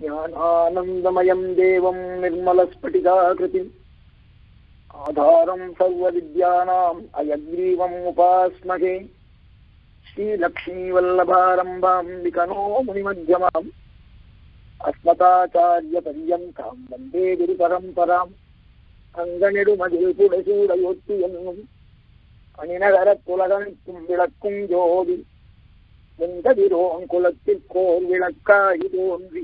ज्ञानानन्दमयम् देवम् निर्मलस्फटिकाकृतिम् आधारम् सर्वविद्यानाम् अयग्रीवम् उपास्महे श्रीलक्ष्मीवल्लभारम्भाम् विकनो मुनिमध्यमाम् अस्मताचार्यपर्यन्ताम् वन्दे गुरुपरम्पराम् அங்கனிடுமதில் என்னும் அணிநகரத் துலகனுக்கும் விளக்கும் ஜோதி வெங்கதிரோன் குலத்திற்கோர் விளக்காய் தோன்றி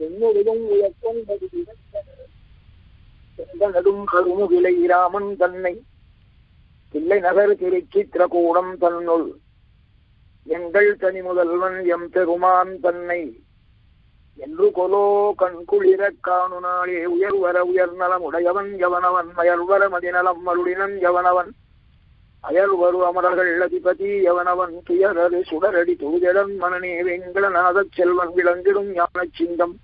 என்னுடன் உயர்த்தொன்பது நடும் கருமுகிலை ராமன் தன்னை தில்லை நகர் திருச்சித்திரகூடம் தன்னுள். எங்கள் தனி முதல்வன் எம் பெருமான் தன்னை. என்று கொலோ கண்குளிர காணு நாளே உயர்வர உயர்நலம் உடையவன் எவனவன் மயர்வர மதிநலம் மருளினன் எவனவன் அயர்வரு அமரர்கள் அதிபதி எவனவன் துயரரு சுடரடி துருஜடன் மனநே வெங்கடநாதச் செல்வன் விளங்கிடும் ஞான சிங்கம்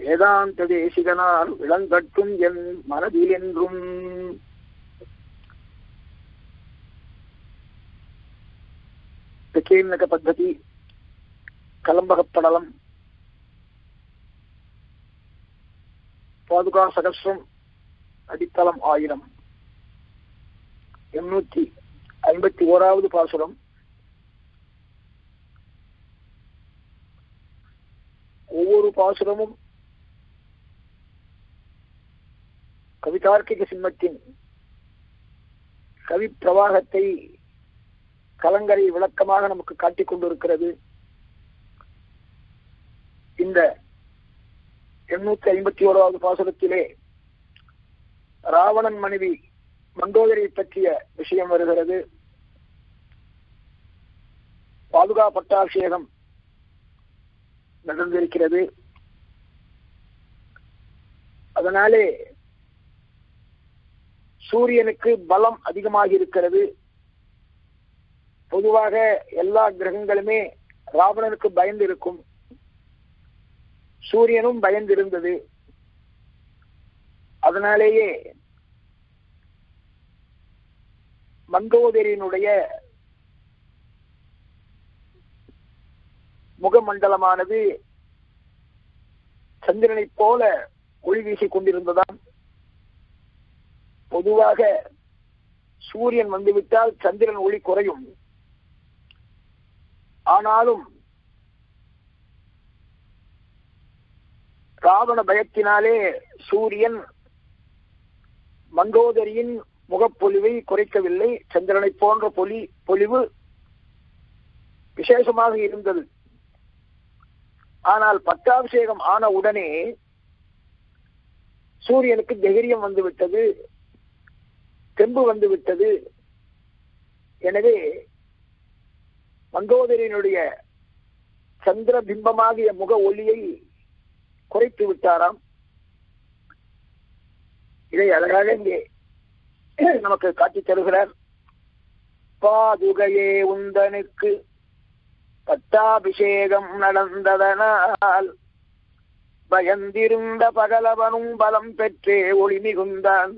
வேதாந்த தேசிகனார் விளங்கட்டும் என் மனதில் என்றும். கீழ்நக பத்ததி கலம்பகப்படலம். பாதுகா சகசிரம் அடித்தளம் ஆயிரம். எண்ணூத்தி ஐம்பத்தி ஓராவது பாசுரம். ஒவ்வொரு பாசுரமும் கவிதார்க்கிக சிம்மத்தின் கவி பிரவாகத்தை கலங்கரை விளக்கமாக நமக்கு காட்டிக் கொண்டிருக்கிறது. இந்த எண்ணூத்தி ஐம்பத்தி ஓராவது பாசுரத்திலே ராவணன் மனைவி மண்டோதரை பற்றிய விஷயம் வருகிறது. பாதுகா பட்டாபிஷேகம் நடந்திருக்கிறது. அதனாலே சூரியனுக்கு பலம் அதிகமாக இருக்கிறது பொதுவாக எல்லா கிரகங்களுமே ராவணனுக்கு பயந்து இருக்கும் சூரியனும் பயந்திருந்தது. அதனாலேயே மந்தோதரியினுடைய முகமண்டலமானது சந்திரனைப் போல ஒளி வீசிக் கொண்டிருந்ததாம். பொதுவாக சூரியன் வந்துவிட்டால் சந்திரன் ஒளி குறையும். ஆனாலும் ராவண பயத்தினாலே சூரியன் மண்டோதரியின் முகப்பொலிவை குறைக்கவில்லை. சந்திரனை போன்ற பொலி பொலிவு விசேஷமாக இருந்தது. ஆனால் பட்டாபிஷேகம் ஆன உடனே சூரியனுக்கு தைரியம் வந்துவிட்டது. தெம்பு வந்துவிட்டது. எனவே மங்கோதரியனுடைய சந்திர பிம்பமாகிய முக ஒளியை குறைத்து விட்டாராம். இதை அழகாக இங்கே நமக்கு காட்டித் தருகிறார். பாதுகையே உந்தனுக்கு பட்டாபிஷேகம் நடந்ததனால் பயந்திருந்த பகலவனும் பலம் பெற்றே ஒளி மிகுந்தான்.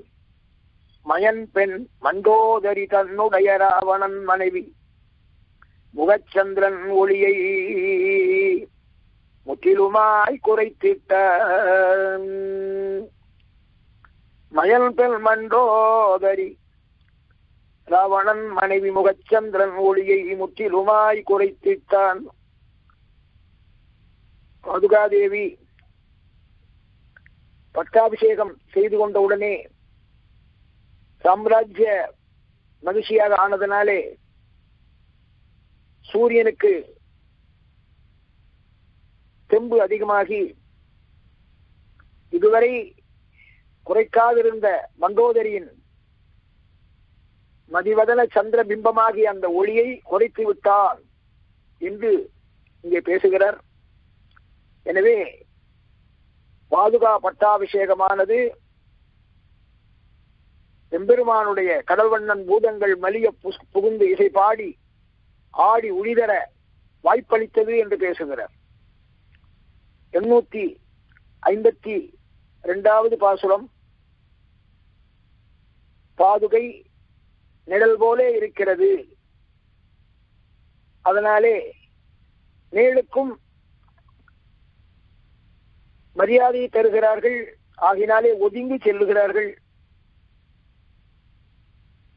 மயன் பெண் மண்டோதரி தன்னுடைய ராவணன் மனைவி. முகச்சந்திரன் ஒளியை முற்றிலுமாய் குறைத்திட்ட மயல் பெண் மண்டோதரி ராவணன் மனைவி முகச்சந்திரன் ஒளியை முற்றிலுமாய் குறைத்திட்டான். பாதுகாதேவி பட்டாபிஷேகம் செய்து கொண்டவுடனே சாம்ராஜ்ய மகிழ்ச்சியாக ஆனதனாலே சூரியனுக்கு தெம்பு அதிகமாகி இதுவரை குறைக்காதிருந்த மண்டோதரியின் மதிவதன சந்திர பிம்பமாகிய அந்த ஒளியை குறைத்து விட்டார் என்று இங்கே பேசுகிறார். எனவே பாதுகா பட்டாபிஷேகமானது எம்பெருமானுடைய கடல்வண்ணன் பூதங்கள் மலிய புகுந்து இசை பாடி ஆடி உளிதர வாய்ப்பளித்தது என்று பேசுகிறார். எண்ணூத்தி ஐம்பத்தி இரண்டாவது பாசுரம் பாதுகை நிழல் போலே இருக்கிறது. அதனாலே நீளுக்கும் மரியாதையை தருகிறார்கள். ஆகினாலே ஒதுங்கி செல்லுகிறார்கள்.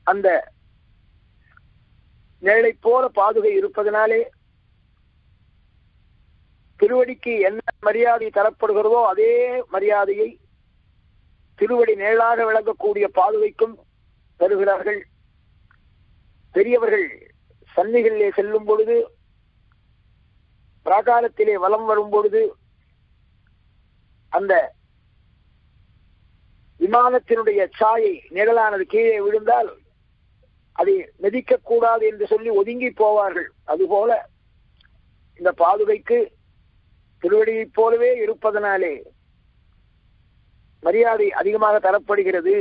அந்த நிழலை போல பாதுகை இருப்பதனாலே திருவடிக்கு என்ன மரியாதை தரப்படுகிறதோ அதே மரியாதையை திருவடி நிழலாக விளங்கக்கூடிய பாதுகைக்கும் தருகிறார்கள். பெரியவர்கள் சன்னிகளிலே செல்லும் பொழுது பிராகாரத்திலே வலம் வரும் பொழுது அந்த விமானத்தினுடைய சாயை நிழலானது கீழே விழுந்தால் அதை மிதிக்க கூடாது என்று சொல்லி ஒதுங்கி போவார்கள். அதுபோல இந்த பாதுகைக்கு திருவடியைப் போலவே இருப்பதனாலே மரியாதை அதிகமாக தரப்படுகிறது.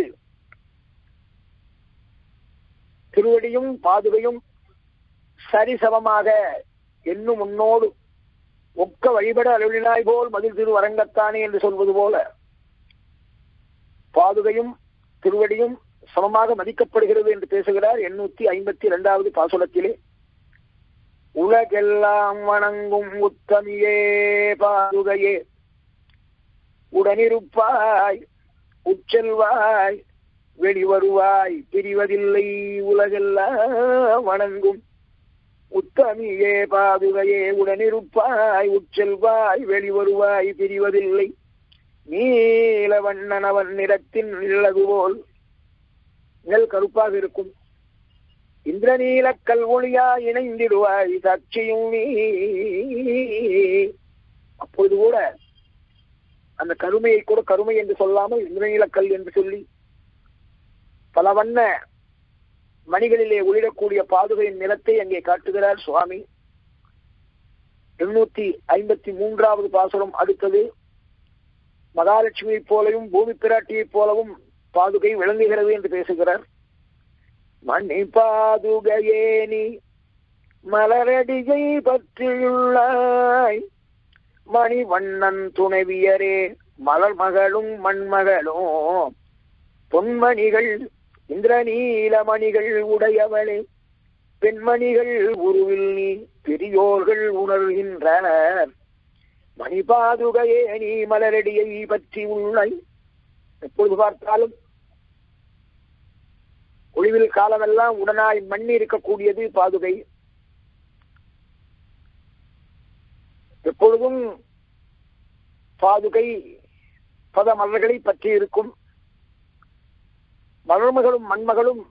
திருவடியும் பாதுகையும் சரிசமமாக என்னும் உன்னோடு ஒக்க வழிபட அலுவலினாய் போல் மதில் திரு என்று சொல்வது போல பாதுகையும் திருவடியும் சமமாக மதிக்கப்படுகிறது என்று பேசுகிறார் எண்ணூத்தி ஐம்பத்தி இரண்டாவது பாசுரத்திலே உலகெல்லாம் வணங்கும் உத்தமியே பாதுகையே. உடனிருப்பாய் உச்செல்வாய் வெளிவருவாய் பிரிவதில்லை உலகெல்லாம் வணங்கும் உத்தமியே பாதுகையே. உடனிருப்பாய் உச்செல்வாய் வெளிவருவாய் பிரிவதில்லை. நீல வண்ணனவன் நிறத்தின் நிலது போல் நிழல் கருப்பாக இருக்கும். இந்திரநீல கல்வொழியா இணைந்திடுவாய் சாட்சியும் நீ. அப்பொழுது கூட அந்த கருமையை கூட கருமை என்று சொல்லாமல் இந்திரநீல கல் என்று சொல்லி பல வண்ண மணிகளிலே ஒளிரக்கூடிய பாதுகையின் நிலத்தை அங்கே காட்டுகிறார் சுவாமி. எண்ணூத்தி ஐம்பத்தி மூன்றாவது பாசுரம் அடுத்தது. மகாலட்சுமியைப் போலவும் பூமி பிராட்டியைப் போலவும் பாதுகை விளங்குகிறது என்று பேசுகிறார். மணி பாதுகையேனி மலரடிகை பற்றியுள்ளாய். மணிவண்ணன் துணைவியரே மலர் மகளும் மண்மகளும். பொன்மணிகள் இந்திரநீலமணிகள் உடையவளே. பெண்மணிகள் உருவில் நீ பெரியோர்கள் உணர்கின்றனர். மணிபாதுகையே நீ மலரடியை பற்றி உள்ளாய். எப்பொழுது பார்த்தாலும் ஒளிவில் காலமெல்லாம் உடனாய் மண்ணி இருக்கக்கூடியது பாதுகை. எப்பொழுதும் பாதுகை பத மலர்களை பற்றி இருக்கும். மலர்மகளும் மண்மகளும்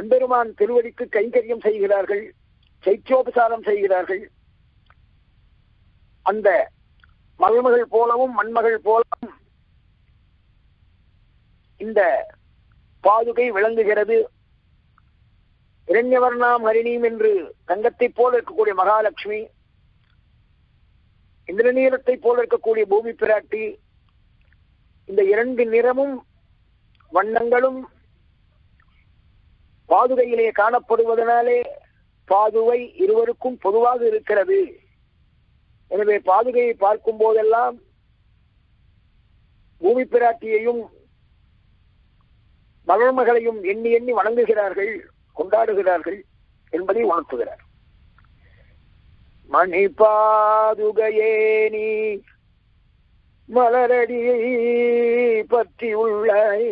எம்பெருமான் திருவடிக்கு கைங்கரியம் செய்கிறார்கள் சைத்தியோபசாரம் செய்கிறார்கள். அந்த மலர்மகள் போலவும் மண்மகள் போலவும் இந்த பாதுகை விளங்குகிறது. இரண்யவர்ணாம் ஹரிணியும் என்று தங்கத்தைப் போல இருக்கக்கூடிய மகாலட்சுமி இந்திரநீலத்தைப் போல இருக்கக்கூடிய பூமி பிராட்டி இந்த இரண்டு நிறமும் வண்ணங்களும் பாதுகையிலே காணப்படுவதனாலே பாதுவை இருவருக்கும் பொதுவாக இருக்கிறது. எனவே பாதுகையை பார்க்கும் போதெல்லாம் பூமி பிராட்டியையும் மலர்மகளையும் எண்ணி எண்ணி வணங்குகிறார்கள் கொண்டாடுகிறார்கள் என்பதை உணர்த்துகிறார். மணி பாதுகையே நீ மலரடியை பற்றி உள்ளாய்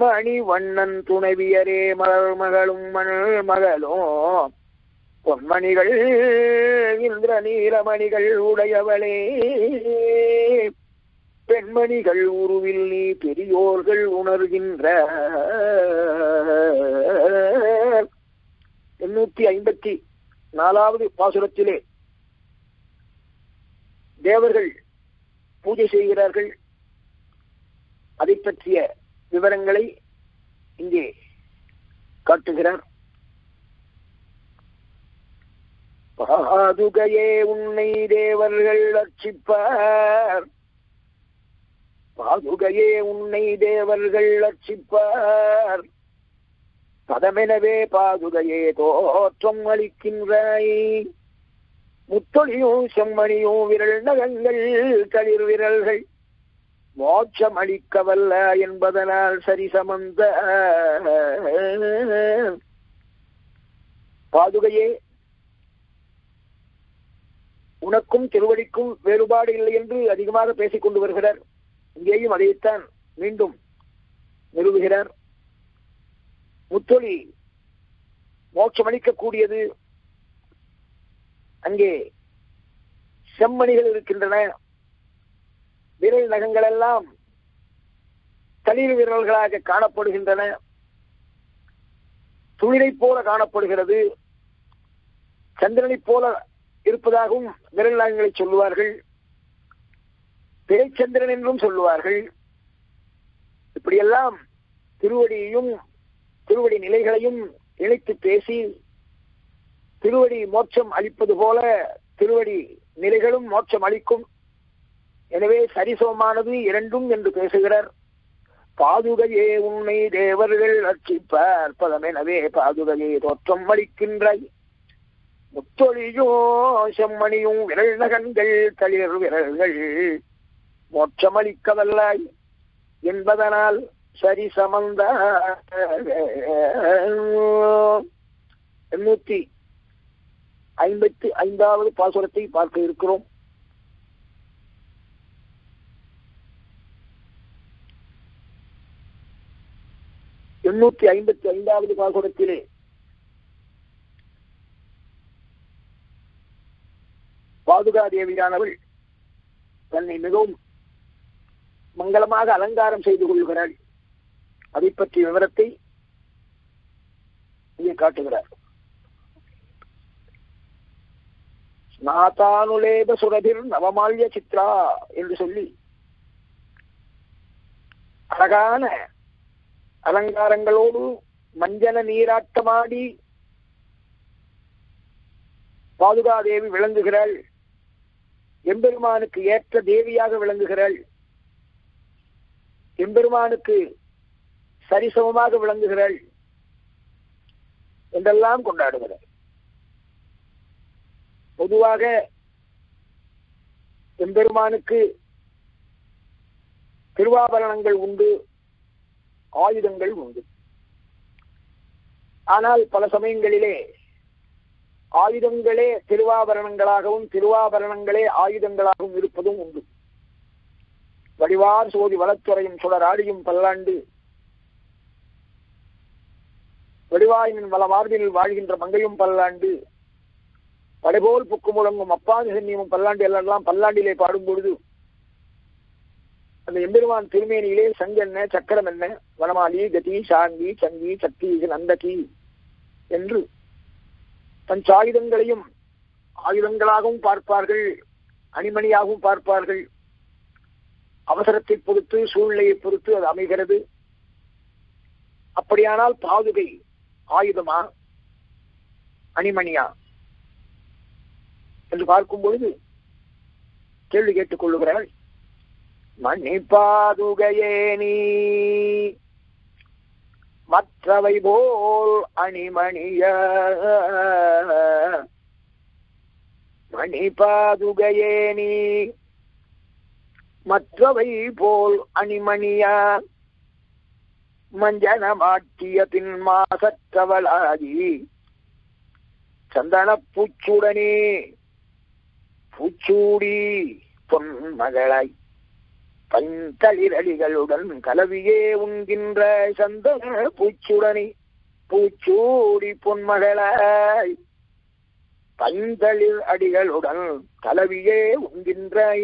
மணிவண்ணன் துணைவியரே மலர் மகளும் மணல் மகளும் பொன்மணிகள் இந்திர நீலமணிகள் உடையவளே. பெண்மணிகள் உருவில் நீ பெரியோர்கள் உணர்கின்ற. எண்ணூத்தி ஐம்பத்தி நாலாவது பாசுரத்திலே தேவர்கள் பூஜை செய்கிறார்கள். அதை பற்றிய விவரங்களை இங்கே காட்டுகிறார் பாதுகையே உன்னை தேவர்கள் அர்ச்சிப்பார் பாதுகையே உன்னை தேவர்கள் அர்ச்சிப்பார் பதமெனவே பாதுகையே தோற்றம் அளிக்கின்றாய். முத்தொழியும் செம்மணியும் விரல் நகங்கள் தளிர் விரல்கள். மோட்சம் அளிக்கவல்ல என்பதனால் சரிசமந்த பாதுகையே உனக்கும் திருவடிக்கும் வேறுபாடு இல்லை என்று அதிகமாக பேசிக் கொண்டு வருகிறார். இங்கேயும் அதைத்தான் மீண்டும் நிறுவுகிறார். முத்தொழி மோட்சமளிக்கக்கூடியது. அங்கே செம்மணிகள் இருக்கின்றன. விரல் நகங்கள் எல்லாம் தளிர் விரல்களாக காணப்படுகின்றன. துளிரை போல காணப்படுகிறது. சந்திரனைப் போல இருப்பதாகவும் விரல் நகங்களை சொல்லுவார்கள். பேச்சந்திரன் என்றும் சொல்லுவார்கள். இப்படியெல்லாம் திருவடியையும் திருவடி நிலைகளையும் இணைத்து பேசி திருவடி மோட்சம் அளிப்பது போல திருவடி நிலைகளும் மோட்சம் அளிக்கும். எனவே சரிசமமானது இரண்டும் என்று பேசுகிறார். பாதுகையே உன்னை தேவர்கள் அர்ச்சிப்பார் பதமெனவே பாதுகையே தோற்றம் அளிக்கின்றாய். முத்தொழியோ செம்மணியும் விரல் நகன்கள் தளிர் விரல்கள். மோட்சமளிக்கவல்லாய் என்பதனால் சரி சமந்த எண்ணூத்தி ஐம்பத்தி ஐந்தாவது பாசுரத்தை பார்க்க இருக்கிறோம். எண்ணூத்தி ஐம்பத்தி ஐந்தாவது பாசுரத்திலே பாதுகாதேவியானவள் தன்னை மிகவும் மங்களமாக அலங்காரம் செய்து கொள்கிறாள். அதை பற்றிய விவரத்தை இங்கே காட்டுகிறார். ஸ்நாதானுலேப சுரபிர் நவமால்ய சித்ரா என்று சொல்லி அழகான அலங்காரங்களோடு மஞ்சன நீராட்டமாடி பாதுகாதேவி விளங்குகிறாள். எம்பெருமானுக்கு ஏற்ற தேவியாக விளங்குகிறாள். எம்பெருமானுக்கு சரிசமமாக விளங்குகிறாள் என்றெல்லாம் கொண்டாடுகிறார். பொதுவாக எம்பெருமானுக்கு திருவாபரணங்கள் உண்டு ஆயுதங்கள் உண்டு. ஆனால் பல சமயங்களிலே ஆயுதங்களே திருவாபரணங்களாகவும் திருவாபரணங்களே ஆயுதங்களாகவும் இருப்பதும் உண்டு. வடிவார் சோதி வளத்துறையும் சுடராடியும் பல்லாண்டு. வடிவாயினின் வளமார்பினில் வாழ்கின்ற மங்கையும் பல்லாண்டு. படைபோல் புக்கு முழங்கும் அப்பாதி சன்னியமும் பல்லாண்டு எல்லாம் பல்லாண்டிலே பாடும் பொழுது. அந்த எம்பெருமான் திருமேனியிலே சங்கு சக்கரம் என்ன? வனமாலி கதி சாங்கி சங்கி சக்தி நந்தகி என்று. பஞ்சாயுதங்களையும் ஆயுதங்களாகவும் பார்ப்பார்கள் அணிமணியாகவும் பார்ப்பார்கள். அவசரத்தை பொறுத்து சூழ்நிலையை பொறுத்து அது அமைகிறது. அப்படியானால் பாதுகை ஆயுதமா? அணிமணியா? என்று பார்க்கும் பொழுது கேள்வி கேட்டுக் கொள்ளுகிறாள். மணி பாதுகையே நீ. மற்றவை போல் அணிமணிய. மணி பாதுகையே நீ. மற்றவை போல் அணிமணியா மஞ்சனமாட்டிய பின் மாசற்றவளாகி சந்தன பூச்சுடனே பூச்சூடி பொன் மகளாய் பந்தளிரடிகளுடன் கலவியே உண்கின்ற சந்தன பூச்சுடனே. பூச்சூடி பொன்மகளாய். பந்தளிர் அடிகளுடன் கலவியே உண்கின்ற.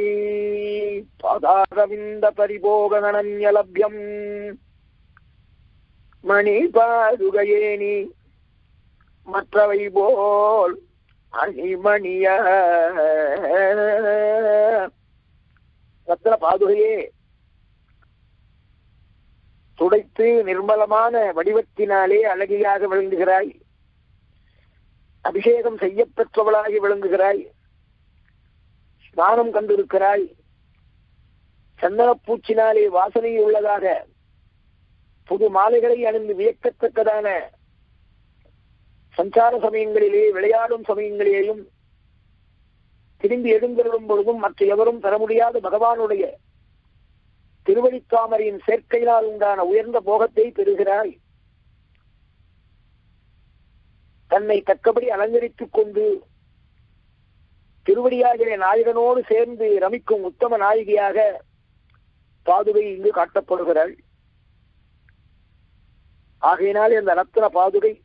பாதாரவிந்த பரிபோக நனன்யலபியம் மணி பாதுகையேனி மற்றவை போல் அணிமணிய. ரத்ன பாதுகையே துடைத்து நிர்மலமான வடிவத்தினாலே அழகியாக விளங்குகிறாய். அபிஷேகம் செய்யப்பெற்றவளாகி விளங்குகிறாய். ஸ்நானம் கண்டிருக்கிறாய். சந்தனப்பூச்சினாலே வாசனை உள்ளதாக புது மாலைகளை அணிந்து வியக்கத்தக்கதான சஞ்சார சமயங்களிலே விளையாடும் சமயங்களிலேயும் திரும்பி எழுந்திருடும் பொழுதும் மற்ற எவரும் பெற முடியாத பகவானுடைய திருவழித்தாமரையின் சேர்க்கையினால் உண்டான உயர்ந்த போகத்தை பெறுகிறாய். தன்னை தக்கபடி அலங்கரித்துக் கொண்டு திருவடியாகிற நாயகனோடு சேர்ந்து ரமிக்கும் உத்தம நாயகியாக பாதுகை இங்கு காட்டப்படுகிறாள். ஆகையினாலே அந்த ரத்ன பாதுகை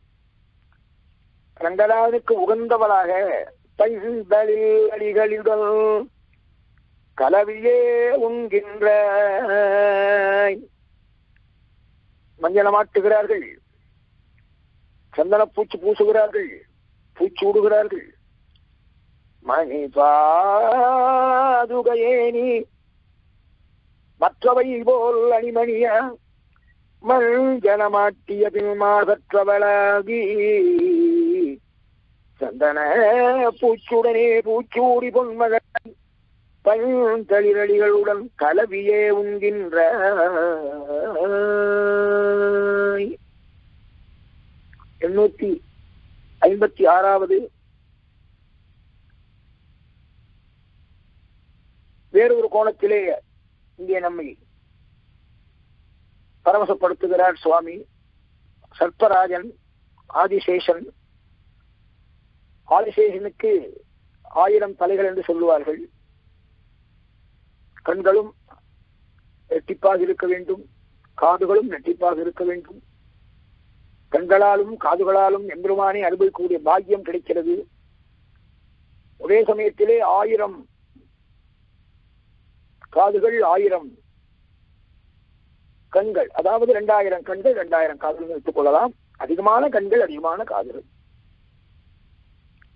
ரங்கநாதனுக்கு உகந்தவளாக அடிகளிடல் கலவியே உண்கின்ற. மஞ்சளமாட்டுகிறார்கள். சந்தன பூச்சி பூசுகிறார்கள். பூச்சி விடுகிறார்கள் மணி பாதுகையேனி மற்றவை போல் அணிமணியா மஞ்சனமாட்டிய பின்மாகற்றவளாகி சந்தன பூச்சுடனே பூச்சூடி பொன்மகன் பஞ்சளிரடிகளுடன் கலவியே உண்கின்ற. எண்ணூத்தி ஐம்பத்தி ஆறாவது. வேறொரு கோணத்திலே இங்கே நம்மை பரவசப்படுத்துகிறார் சுவாமி. சர்ப்பராஜன் ஆதிசேஷன் ஆதிசேஷனுக்கு ஆயிரம் தலைகள் என்று சொல்லுவார்கள். கண்களும் நெட்டிப்பாக இருக்க வேண்டும் காதுகளும் நெட்டிப்பாக இருக்க வேண்டும். கண்களாலும் காதுகளாலும் எம்பெருமானை அனுபவிக்கக்கூடிய பாக்கியம் கிடைக்கிறது. ஒரே சமயத்திலே ஆயிரம் காதுகள் ஆயிரம் கண்கள் அதாவது இரண்டாயிரம் கண்கள் இரண்டாயிரம் காதுகள் வைத்துக் கொள்ளலாம். அதிகமான கண்கள் அதிகமான காதுகள்.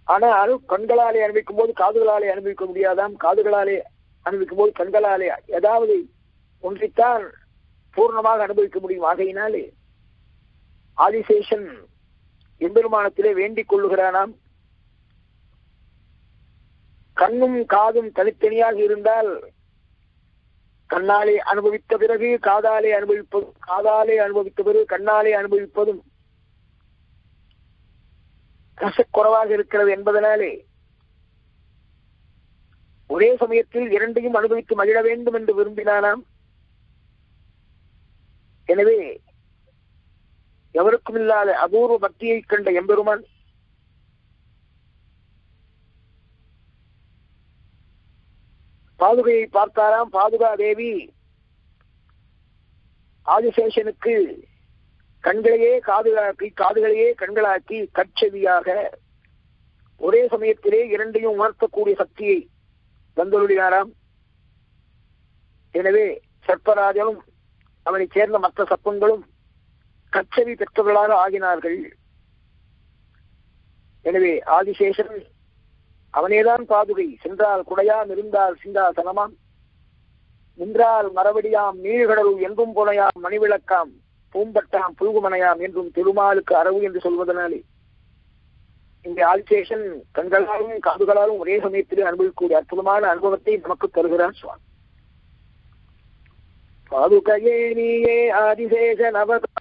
ஆனால் கண்களாலே அனுபவிக்கும் போது காதுகளாலே அனுபவிக்க முடியாதாம்? காதுகளாலே அனுபவிக்கும் போது கண்களாலே ஏதாவது ஒன்றைத்தான் பூர்ணமாக அனுபவிக்க முடியும். ஆகையினாலே ஆதிசேஷன் எம்பெருமானத்திலே வேண்டிக் கொள்ளுகிறானாம்? கண்ணும் காதும் தனித்தனியாக இருந்தால் கண்ணாலே அனுபவித்த பிறகு காதாலே அனுபவிப்பதும் காதாலே அனுபவித்த பிறகு கண்ணாலே அனுபவிப்பதும் குறைவாக இருக்கிறது என்பதனாலே ஒரே சமயத்தில் இரண்டையும் அனுபவித்து மகிழ வேண்டும் என்று விரும்பினானாம். எனவே எவருக்கும் இல்லாத அபூர்வ பக்தியை கண்ட எம்பெருமான். பாதுகையை பார்த்தாராம் பாதுகா தேவி. ஆதிசேஷனுக்கு கண்களையே காதுகளாக்கி காதுகளையே கண்களாக்கி கற்செவியாக ஒரே சமயத்திலே இரண்டையும் உணர்த்தக்கூடிய சக்தியை தந்தொருளினாராம். எனவே சர்ப்பராஜனும் அவனை சேர்ந்த மற்ற சப்பங்களும் கச்சவி பெற்றவர்களாக ஆகினார்கள். எனவே ஆதிசேஷன் அவனேதான் பாதுகை. சென்றால் குடையாம் இருந்தால் சிந்தாசனமாம் நின்றால் மரவடியாம் நீழ்கடல் என்றும் போனையாம் மணிவிளக்காம் பூம்பட்டாம் புல்குமனையாம் என்றும் திருமாலுக்கு அரவு என்று சொல்வதனாலே. இந்த ஆதிசேஷன் கண்களாலும் காதுகளாலும் ஒரே சமயத்திலே அனுபவிக்கக்கூடிய அற்புதமான அனுபவத்தை நமக்கு தருகிறார் சுவாமி. பாதுகையே நீயே ஆதிசேஷன் அவதாரம்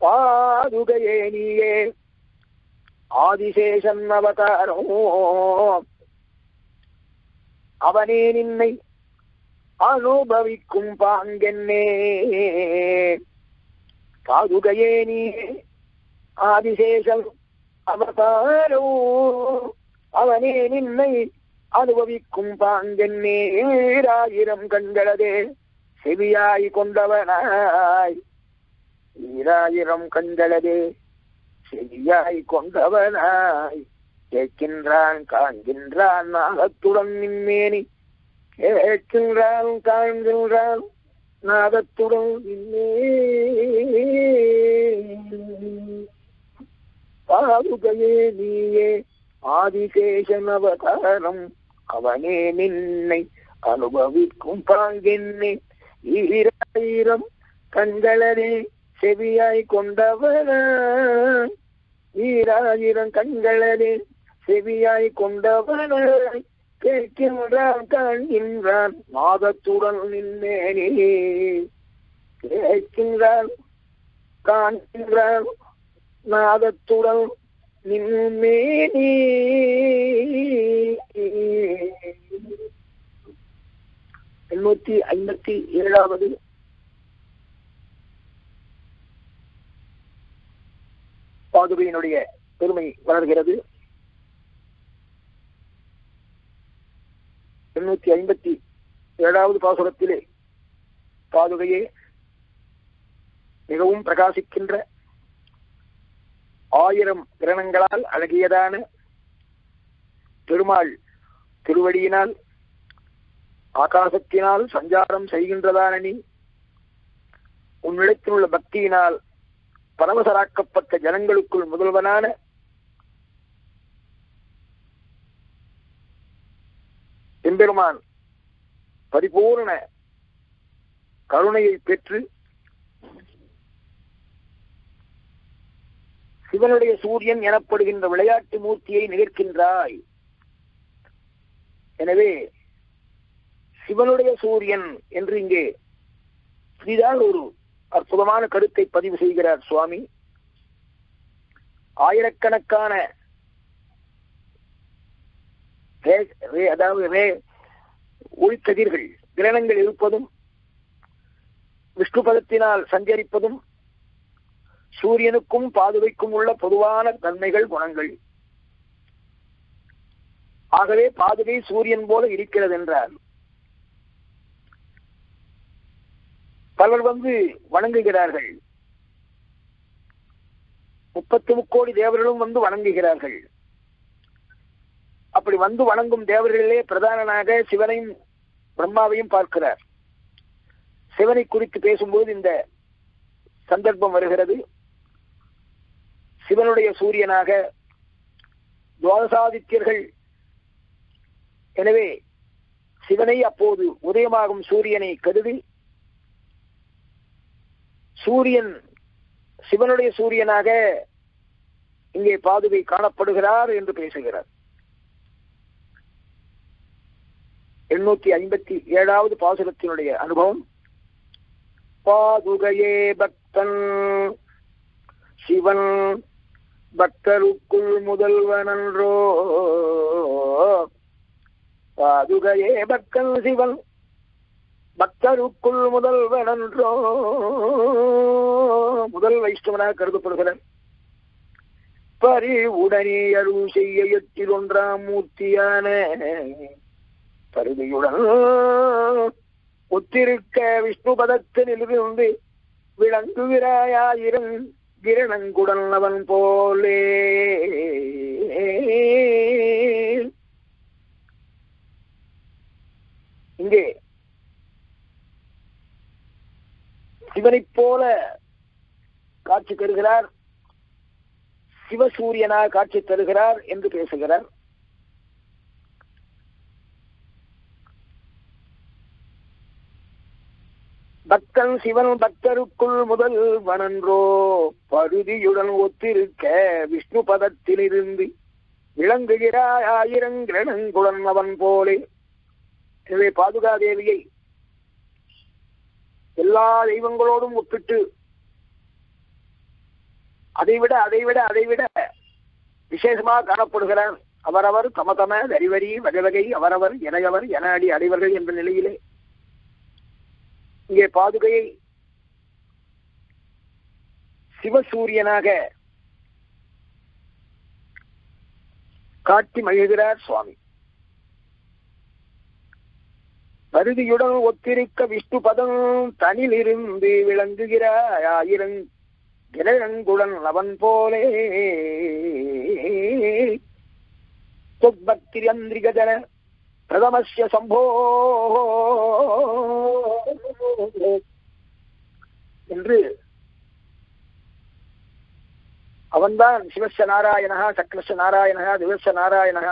பாதுகையே நீயே ஆதிசேஷன் அவதாரம் அவனே நின்னை அனுபவிக்கும் பாங்கென்னே பாதுகையே நீயே ஆதிசேஷன் அவதாரோ அவனே நின்னை அனுபவிக்கும் பாங்கென்னே ஈராயிரம் கண்களதே செவியாய் கொண்டவனாய். ஈராயிரம் கண்களதே செவியாய் கொண்டவனாய். கேட்கின்றான் காண்கின்றான் நாகத்துடன் நின்மேனி கேட்கின்றான் காண்கின்றான் நாகத்துடன் நின்னே பாதுகையே நீயே ஆதிசேஷன் அவதாரம். அவனே நின்னை அனுபவிக்கும் பாங்கென்னே. ஈராயிரம் கண்களனே செவியாய் கொண்டவனாய் ஈராயிரம் கண்களனே செவியாய் கொண்டவனாய் கேட்கின்றான் காண்கின்றான் மாதத்துடன் நின்னேனே. கேட்கின்றான் காண்கின்றான் நாதத்துடன் நிம்மேனி எண்ணூத்தி ஐம்பத்தி ஏழாவது. பாதுகையினுடைய பெருமை வளர்கிறது. எண்ணூத்தி ஐம்பத்தி ஏழாவது பாசுரத்திலே பாதுகையே மிகவும் பிரகாசிக்கின்ற ஆயிரம் கிரணங்களால் அழகியதான பெருமாள் திருவடியினால் ஆகாசத்தினால் சஞ்சாரம் செய்கின்றதான நீ உன்னிடத்தில் உள்ள பக்தியினால் பரவசராக்கப்பட்ட ஜனங்களுக்குள் முதல்வனான எம்பெருமான் பரிபூர்ண கருணையை பெற்று சிவனுடைய சூரியன் எனப்படுகின்ற விளையாட்டு மூர்த்தியை நிகழ்கின்றாய். எனவே சிவனுடைய சூரியன் என்று இங்கே இதுதான் ஒரு அற்புதமான கருத்தை பதிவு செய்கிறார் சுவாமி. ஆயிரக்கணக்கான அதாவது ஒளிக்கதிர்கள் கிரணங்கள் இருப்பதும் விஷ்ணு பதத்தினால் சஞ்சரிப்பதும் சூரியனுக்கும் பாதுகைக்கும் உள்ள பொதுவான தன்மைகள் குணங்கள். ஆகவே பாதுகை சூரியன் போல இருக்கிறது என்றார். பலர் வந்து வணங்குகிறார்கள். முப்பத்து முக்கோடி தேவர்களும் வந்து வணங்குகிறார்கள். அப்படி வந்து வணங்கும் தேவர்களிலே பிரதானனாக சிவனையும் பிரம்மாவையும் பார்க்கிறார். சிவனை குறித்து பேசும்போது இந்த சந்தர்ப்பம் வருகிறது. சிவனுடைய சூரியனாக துவாதசாதித்யர்கள். எனவே சிவனை அப்போது உதயமாகும் சூரியனை கருதி சூரியன் சிவனுடைய சூரியனாக இங்கே பாதுகை காணப்படுகிறார் என்று பேசுகிறார். எண்ணூத்தி ஐம்பத்தி ஏழாவது பாசுரத்தினுடைய அனுபவம். பாதுகையே பக்தன் சிவன் பக்தருக்குள் முதல்வனன்றோ பாதுகையே பக்தன் சிவன் பக்தருக்குள் முதல்வனன்றோ முதல் வைஷ்ணவனாக கருதப்படுகிறார் பரி உடனே அருள் செய்ய எட்டில் ஒன்றாம் மூர்த்தியான பருதியுடன் ஒத்திருக்க விஷ்ணு பதத்தினிலிருந்து விளங்குகிறாயிரம் கிரணங்குடல்லவன் போலே. இங்கே. சிவனைப் போல காட்சி தருகிறார். சிவசூரியனாக காட்சி தருகிறார் என்று பேசுகிறார். பக்தன் சிவன் பக்தருக்குள் முதல் வனன்றோ பருதியுடன் ஒத்திருக்க விஷ்ணு பதத்திலிருந்து விளங்குகிறாய் ஆயிரங்கிரணங்குடன் அவன் போலே. எனவே பாதுகாதேவியை எல்லா தெய்வங்களோடும் ஒப்பிட்டு அதைவிட அதைவிட அதைவிட விசேஷமாக காணப்படுகிறார் அவரவர் தம தம தரிவரி வகை வகை அவரவர் எனையவர் என அடி அடைவர்கள் என்ற நிலையிலே இங்கே பாதுகையை சிவசூரியனாக காட்டி மகிழ்கிறார் சுவாமி. பருதியுடன் ஒத்திருக்க விஷ்ணு பதம் தனிலிருந்து விளங்குகிறார். ஆயிரம் கிரணங்குடன் அவன் போலே. தொக்பக்திரியந்திரிகஜன பிரதமஸ்ய சம்போ என்று அவன்தான் சிவச நாராயணா சக்கரச நாராயணா திவச நாராயணா.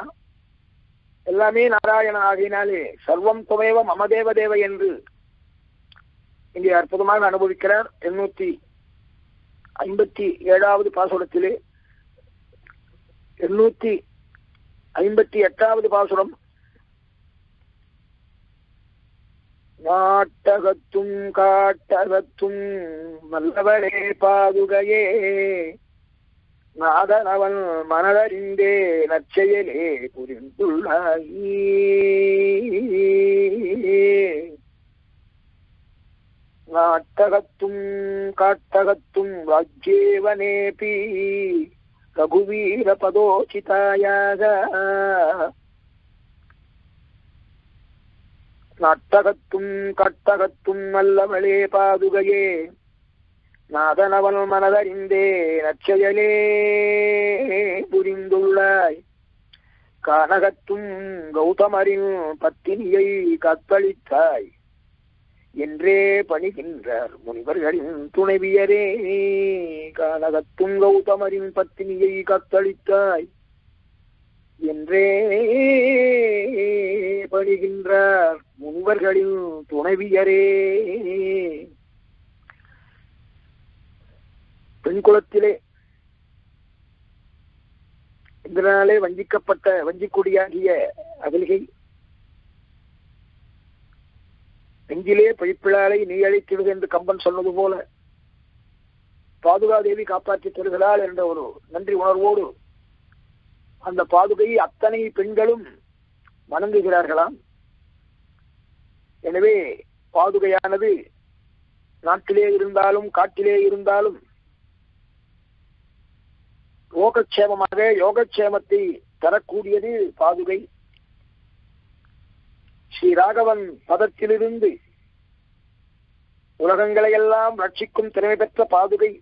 எல்லாமே நாராயண ஆகினாலே சர்வம் துமேவ மமதேவ தேவ என்று இங்கே அற்புதமாக அனுபவிக்கிறார் எண்ணூத்தி ஐம்பத்தி ஏழாவது பாசுரத்திலே. எண்ணூத்தி ஐம்பத்தி எட்டாவது பாசுரம் நாட்டகத்தும் காட்டகத்தும் வல்லவரே பாதுகையே. நாதனவன் மனதறிந்தே நச்செயலே புரிந்துள்ளாயி. நாட்டகத்தும் காட்டகத்தும் வாஜ்யேவனேபி ரகுவீர பதோச்சிதாயாக. நட்டகத்தும் கட்டகத்தும் நல்லவளே பாதுகையே. நாதனவன் மனதறிந்தே நச்சயலே புரிந்துள்ளாய். கனகத்தும் கௌதமரின் பத்தினியை கத்தளித்தாய். என்றே பணிகின்றார் முனிவர்களின் துணைவியரே. கனகத்தும் கௌதமரின் பத்தினியை கத்தளித்தாய். என்றே படுகின்றார் முனிவர்களின் துணைவியரே. பெண்குளத்திலே இதனாலே வஞ்சிக்கப்பட்ட வஞ்சிக்குடியாகிய அகல்கை நெஞ்சிலே பழிப்பிழாலை நீ அழைத்திடுது என்று கம்பன் சொன்னது போல பாதுகாதேவி காப்பாற்றி தருகிறாள் என்ற ஒரு நன்றி உணர்வோடு அந்த பாதுகையை அத்தனை பெண்களும் வணங்குகிறார்களாம். எனவே பாதுகையானது நாட்டிலே இருந்தாலும் காட்டிலே இருந்தாலும் யோகக்ஷேமமாக யோகக்ஷேமத்தை தரக்கூடியது பாதுகை. ஸ்ரீ ராகவன் பதத்திலிருந்து உலகங்களை எல்லாம் ரட்சிக்கும் திறமை பெற்ற பாதுகை.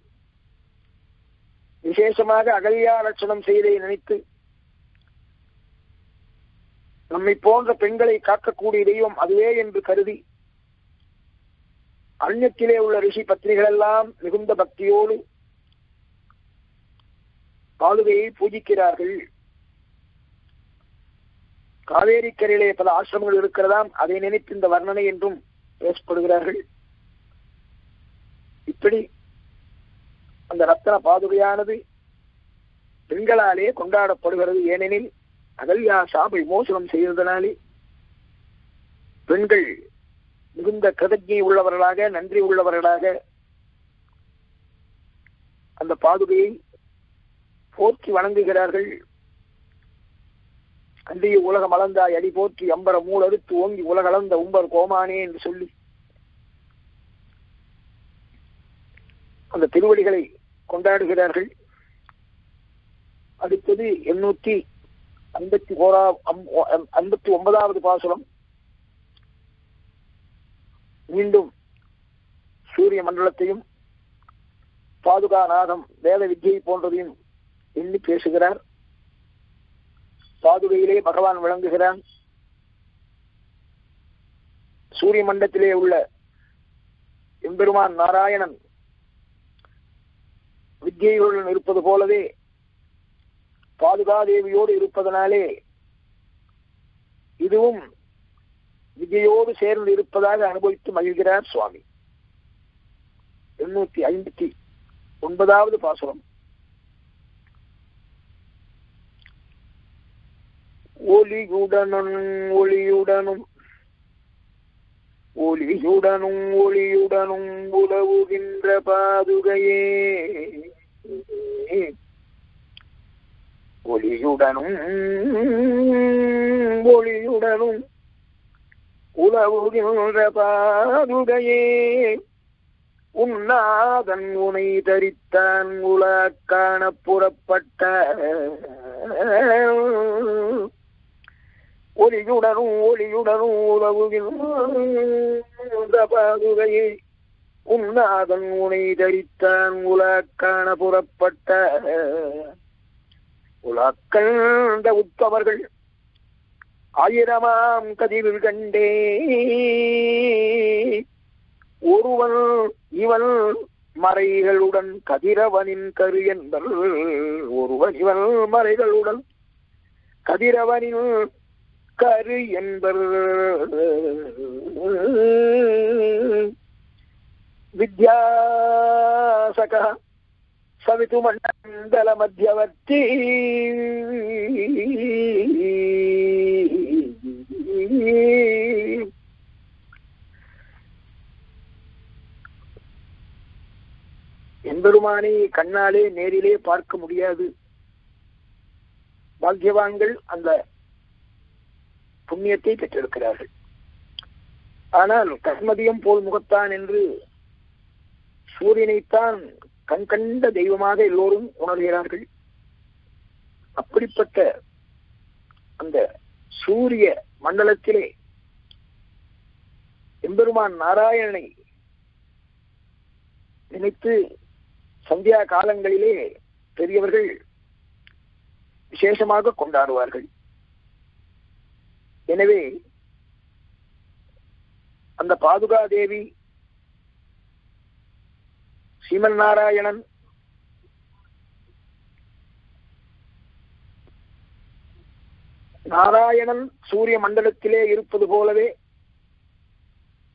விசேஷமாக அகல்யா ரட்சணம் செய்ததை நினைத்து நம்மை போன்ற பெண்களை காக்கக்கூடிய தெய்வம் அதுவே என்று கருதி அந்நியத்திலே உள்ள ரிஷி பத்னிகள் எல்லாம் மிகுந்த பக்தியோடு பாதுகையை பூஜிக்கிறார்கள். காவேரிக்கரையிலே பல ஆசிரமங்கள் இருக்கிறதாம் அதை நினைத்து இந்த வர்ணனை என்றும் பேசப்படுகிறார்கள். இப்படி அந்த ரத்தன பாதுகையானது பெண்களாலே கொண்டாடப்படுகிறது. ஏனெனில் அகல்யா சாபை மோசனம் செய்ததனாலே பெண்கள் மிகுந்த கிருதஜை உள்ளவர்களாக நன்றி உள்ளவர்களாக அந்த பாதுகையை போற்றி வணங்குகிறார்கள். அன்றைய உலகம் அளந்தாய் அடி போற்றி அம்பர மூலறுத்து ஓங்கி உலகளந்த உம்பர் கோமானே என்று சொல்லி அந்த திருவடிகளை கொண்டாடுகிறார்கள். அடுத்தது எண்ணூத்தி ஐம்பத்தி ஓரா ஐம்பத்தி ஒன்பதாவது பாசுரம். மீண்டும் சூரிய மண்டலத்தையும் பாதுகா நாதம் வேத வித்தியை போன்றதையும் எண்ணி பேசுகிறார். பாதுகையிலே பகவான் விளங்குகிறான் சூரிய மண்டலத்திலே உள்ள எம்பெருமான் நாராயணன் வித்தியைகளுடன் இருப்பது போலவே பாதுகாதேவியோடு இருப்பதனாலே இதுவும் விஜயோடு சேர்ந்து இருப்பதாக அனுபவித்து மகிழ்கிறார் சுவாமி. எண்ணூத்தி ஐம்பத்தி ஒன்பதாவது பாசுரம். ஒளியுடனும் ஒளியுடனும் ஒளியுடனும் ஒளியுடனும் உலவுகின்ற பாதுகையே. ஒளியுடனும் ஒளியுடனும் உளவுகின்ற பாதுகையே உன்னாதன் உனை தரித்தான் உலக காண புறப்பட்ட ஒளியுடனும் ஒளியுடனும் உளவுகின்ற பாதுகையே உன்னாதன் உனை தரித்தான் உலக காண புறப்பட்ட உலக்கண்ட உத்தவர்கள். ஆயிரமாம் கதிர் கண்டே. ஒருவன் இவன் மறைகளுடன் கதிரவனின் கரு என்பர். ஒருவன் இவன் மறைகளுடன் கதிரவனின் கரு என்பர். வித்யாசகா சவித்து மண்டல மத்தியவர்த்தி எம்பெருமானை கண்ணாலே நேரிலே பார்க்க முடியாது பாக்கியவான்கள் அந்த புண்ணியத்தை பெற்றிருக்கிறார்கள் ஆனால் கஸ்மதியம் போல் முகத்தான் என்று சூரியனைத்தான் கண் கண்ட தெய்வமாக எல்லோரும் உணர்கிறார்கள். அப்படிப்பட்ட அந்த சூரிய மண்டலத்திலே எம்பெருமான் நாராயணனை நினைத்து சந்தியா காலங்களிலே பெரியவர்கள் விசேஷமாக கொண்டாடுவார்கள். எனவே அந்த பாதுகா தேவி சீமன் நாராயணன் நாராயணன் சூரிய மண்டலத்திலே இருப்பது போலவே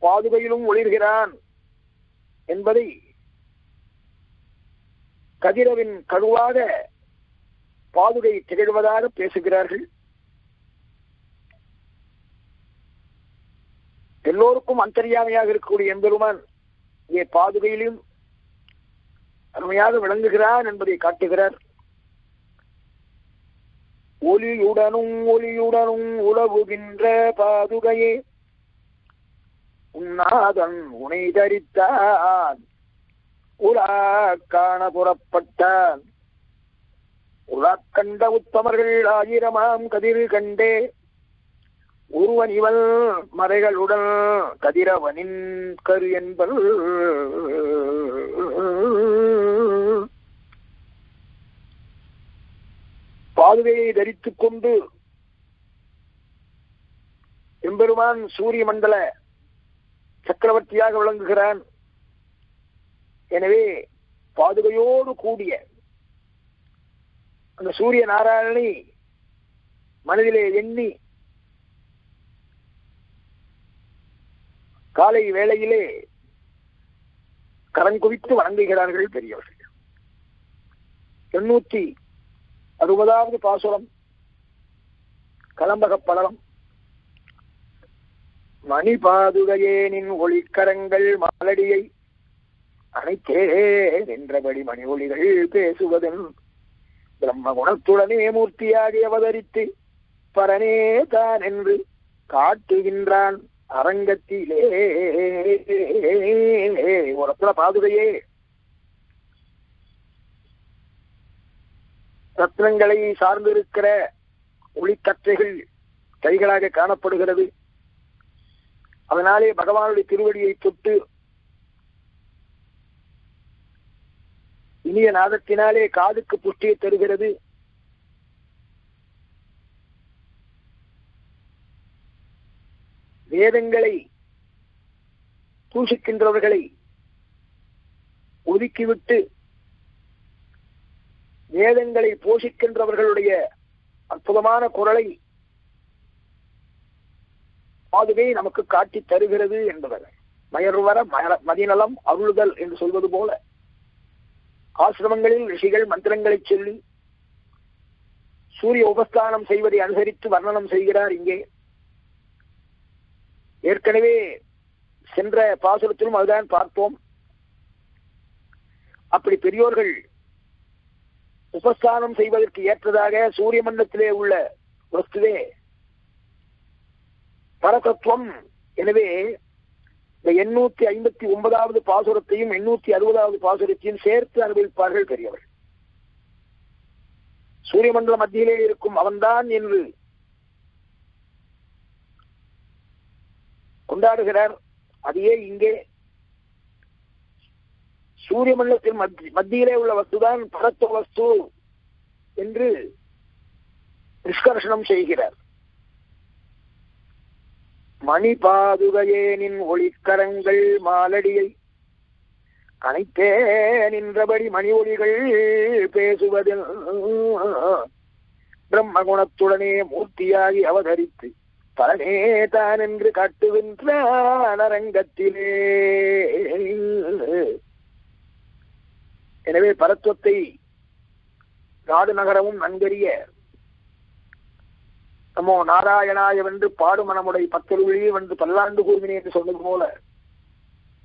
பாதுகையிலும் ஒளிர்கிறான் என்பதை கதிரவின் கழுவாக பாதுகை திகழ்வதாக பேசுகிறார்கள். எல்லோருக்கும் அந்தரியாமையாக இருக்கக்கூடிய எம்பெருமான் இங்கே பாதுகையிலும் அருமையாக விளங்குகிறான் என்பதை காட்டுகிறார். ஒளியுடனும் ஒளியுடனும் உலவுகின்ற பாதுகையே உன்னாதன் உனை தரித்தான் உலா காண புறப்பட்டான் உலா கண்ட உத்தமர்கள் ஆயிரமாம் கதிர் கண்டே ஒருவன் இவள் மறைகளுடன் கதிரவனின் கரு என்பல். பாதுகையை தரித்துக் கொண்டு எம்பெருமான் சூரிய மண்டல சக்கரவர்த்தியாக விளங்குகிறான். எனவே பாதுகையோடு கூடிய அந்த சூரிய நாராயணனை மனதிலே எண்ணி காலை வேளையிலே கரங்குவித்து வணங்குகிறார்கள் பெரியவர்கள். எண்ணூத்தி அறுபதாவது பாசுரம் கலம்பகப் படலம் மணி பாதுகையேனின் ஒளிக்கரங்கள் மாலடியை அனைத்தே நின்றபடி மணி ஒளிகள் பேசுவதன் பிரம்ம குணத்துடனே மூர்த்தியாகி அவதரித்து பரனே தான் என்று காட்டுகின்றான் அரங்கத்திலே. உரத்துல பாதுகையே. ரத்னங்களை சார்ந்திருக்கிற ஒளிக்கற்றைகள் கைகளாக காணப்படுகிறது. அதனாலே பகவானுடைய திருவடியை தொட்டு இனிய நாதத்தினாலே காதுக்கு புஷ்டியை தருகிறது. வேதங்களை தூஷிக்கின்றவர்களை ஒதுக்கிவிட்டு வேதங்களை போஷிக்கின்றவர்களுடைய அற்புதமான குரலை பாதுகை நமக்கு காட்டி தருகிறது என்பவர் மயர்வர மதிநலம் அருளுதல் என்று சொல்வது போல ஆசிரமங்களில் ரிஷிகள் மந்திரங்களை சொல்லி சூரிய உபஸ்தானம் செய்வதை அனுசரித்து வர்ணனம் செய்கிறார் இங்கே. ஏற்கனவே சென்ற பாசுரத்திலும் அதுதான் பார்ப்போம். அப்படி பெரியோர்கள் உபஸ்தானம் செய்வதற்கு ஏற்றதாக சூரிய மண்டலத்திலே உள்ள வஸ்துவே. பரதத்துவம் எனவே இந்த எண்ணூத்தி ஐம்பத்தி ஒன்பதாவது பாசுரத்தையும் எண்ணூத்தி அறுபதாவது பாசுரத்தையும் சேர்த்து அனுபவிப்பார்கள் பெரியவர். சூரிய மண்டல மத்தியிலே இருக்கும் அவன்தான் என்று கொண்டாடுகிறார். அதையே இங்கே சூரிய மண்டலத்தின் மத்தியிலே உள்ள வஸ்துதான் பரத்துவ வஸ்து என்று நிஷ்கர்ஷனம் செய்கிறார். மணி பாதுகையேனின் ஒளிக்கரங்கள் மாலடியை அனைத்தே நின்றபடி மணி ஒளிகள் பேசுவதில் பிரம்ம குணத்துடனே மூர்த்தியாகி அவதரித்து பலனே தான் என்று காட்டுகின்ற அரங்கத்திலே எனவே பரத்துவத்தை நாடு நகரமும் நன்கறிய நமோ நாராயணாய வென்று பாடுமனமுடை பத்தொருவிழியே வென்று பல்லாண்டு கூர்மினி என்று சொன்னது போல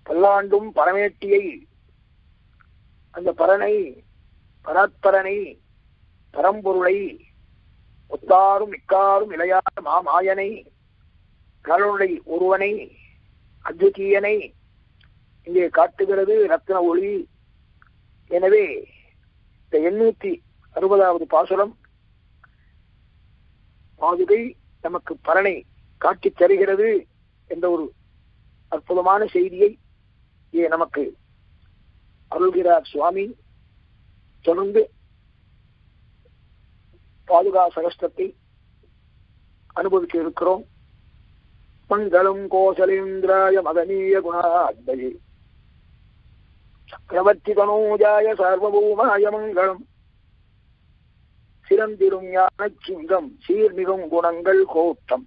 பல்லாண்டும் பரமேட்டியை அந்த பரனை பராத்பரனை பரம்பொருளை ஒத்தாரும் மிக்காரும் இளையாத மாமாயனை கருணை ஒருவனை அத்விதீயனை இங்கே காட்டுகிறது ரத்ன ஒளி எனவே இந்த எண்ணூத்தி அறுபதாவது பாசுரம் பாதுகை நமக்கு பலனை காட்டித் தருகிறது என்ற ஒரு அற்புதமான செய்தியை ஏ நமக்கு அருள்கிறார் சுவாமி. தொடர்ந்து பாதுகா சகஸ்திரத்தை அனுபவிக்க இருக்கிறோம். மங்களம் கோசலேந்திராய மகனீய குணாத்மயே சக்கரவர்த்தி சார்வபூமாய மங்களம் சிறந்திரும் ஞான சிங்கம் சீர்மிகும் குணங்கள் கோட்டம்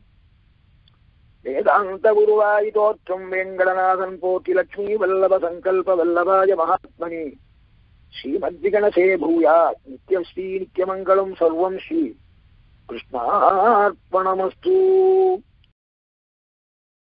வேதாந்த குருவாய் தோற்றம் வெங்கடநாதன் போற்றி லட்சுமி வல்லப சங்கல்ப வல்லபாய மகாத்மனி। ஸ்ரீமத் ஸ்ரீமத்விகணசே பூயா நித்யம் ஸ்ரீ நித்யமங்கலம் சர்வம் ஸ்ரீ। கிருஷ்ணார்ப்பணமஸ்து